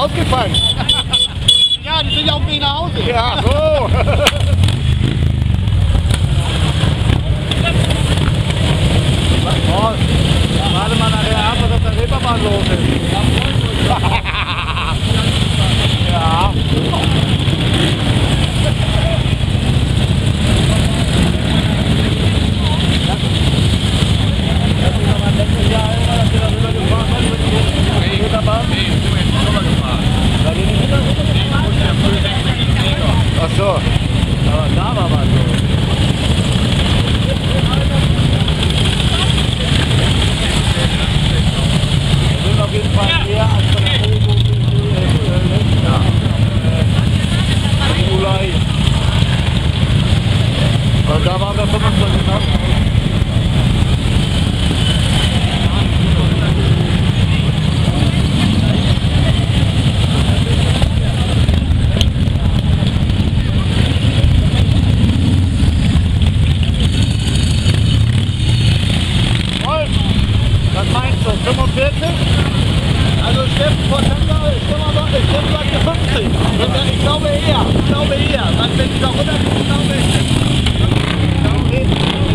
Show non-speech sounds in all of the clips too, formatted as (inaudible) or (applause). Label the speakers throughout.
Speaker 1: rausgefallen. (laughs) ja, die sind ja auf dem nach Hause. Ja, so. (laughs) Oh, warte mal nachher ab, was der Reeperbahn los ist. (laughs) Lava war so. auf jeden Fall mehr als von der Hobo Ulay. Weil da waren wir 25.000. 40. Also Steffen von Tender ist immer noch, Steffen sagt 50. ich glaube eher, ich glaube eher. Weil wenn ich da runterkomme, glaube ich, dann geht es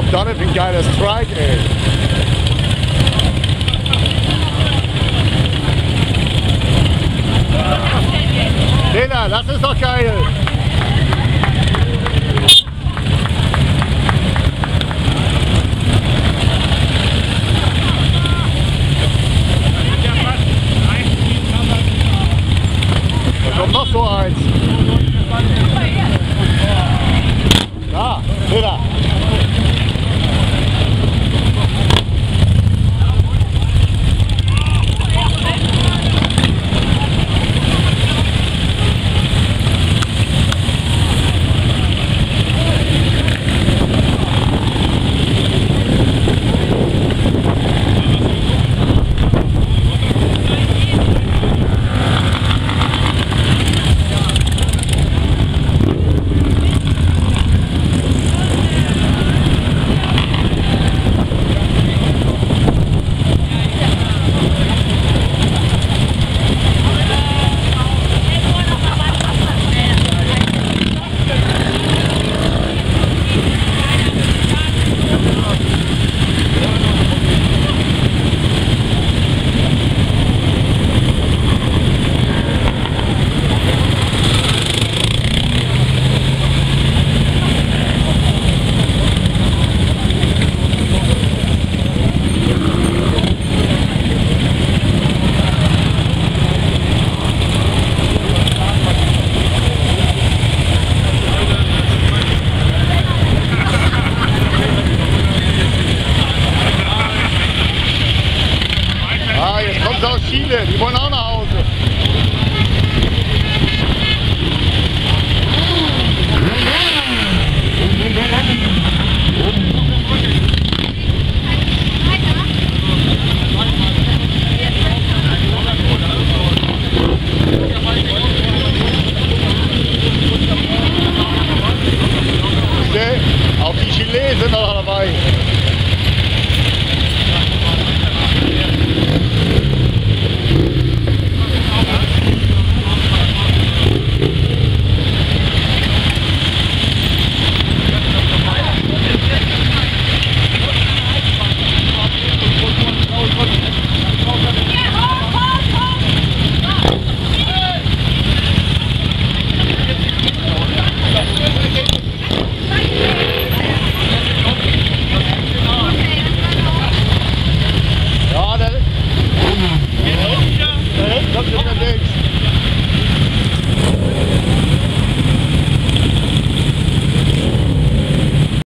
Speaker 1: kommt da nicht ein geiler Strike, ey. Lena, das ist doch geil. there. You want